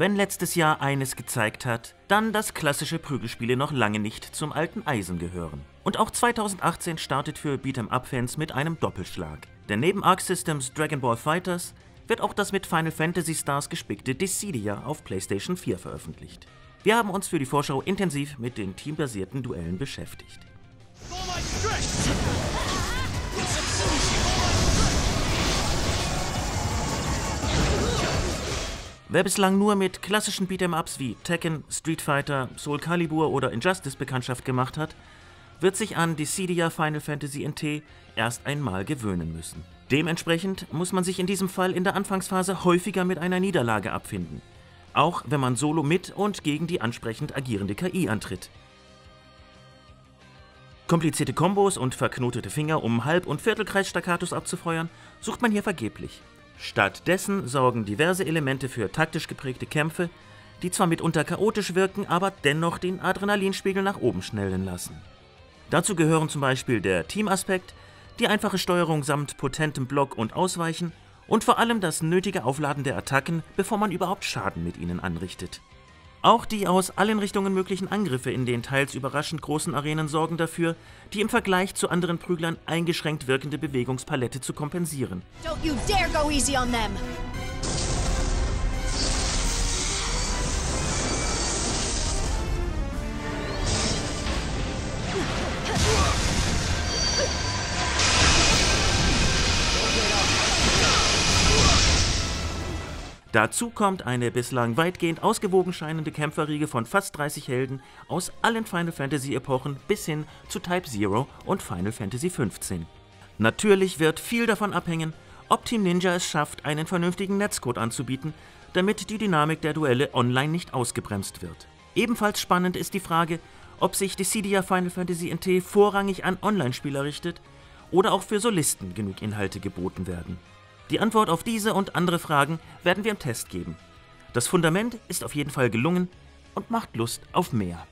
Wenn letztes Jahr eines gezeigt hat, dann, dass klassische Prügelspiele noch lange nicht zum alten Eisen gehören. Und auch 2018 startet für Beat'em-up-Fans mit einem Doppelschlag. Denn neben Arc Systems Dragon Ball Fighters wird auch das mit Final Fantasy Stars gespickte Dissidia auf PlayStation 4 veröffentlicht. Wir haben uns für die Vorschau intensiv mit den teambasierten Duellen beschäftigt. Wer bislang nur mit klassischen Beat'em-Ups wie Tekken, Street Fighter, Soul Calibur oder Injustice Bekanntschaft gemacht hat, wird sich an Dissidia Final Fantasy NT erst einmal gewöhnen müssen. Dementsprechend muss man sich in diesem Fall in der Anfangsphase häufiger mit einer Niederlage abfinden. Auch wenn man solo mit und gegen die ansprechend agierende KI antritt. Komplizierte Kombos und verknotete Finger, um Halb- und Viertelkreis-Staccatos abzufeuern, sucht man hier vergeblich. Stattdessen sorgen diverse Elemente für taktisch geprägte Kämpfe, die zwar mitunter chaotisch wirken, aber dennoch den Adrenalinspiegel nach oben schnellen lassen. Dazu gehören zum Beispiel der Teamaspekt, die einfache Steuerung samt potentem Block und Ausweichen und vor allem das nötige Aufladen der Attacken, bevor man überhaupt Schaden mit ihnen anrichtet. Auch die aus allen Richtungen möglichen Angriffe in den teils überraschend großen Arenen sorgen dafür, die im Vergleich zu anderen Prüglern eingeschränkt wirkende Bewegungspalette zu kompensieren. Don't you dare go easy on them! Dazu kommt eine bislang weitgehend ausgewogen scheinende Kämpferriege von fast 30 Helden aus allen Final Fantasy Epochen bis hin zu Type Zero und Final Fantasy XV. Natürlich wird viel davon abhängen, ob Team Ninja es schafft, einen vernünftigen Netzcode anzubieten, damit die Dynamik der Duelle online nicht ausgebremst wird. Ebenfalls spannend ist die Frage, ob sich Dissidia Final Fantasy NT vorrangig an Online-Spieler richtet oder auch für Solisten genug Inhalte geboten werden. Die Antwort auf diese und andere Fragen werden wir im Test geben. Das Fundament ist auf jeden Fall gelungen und macht Lust auf mehr.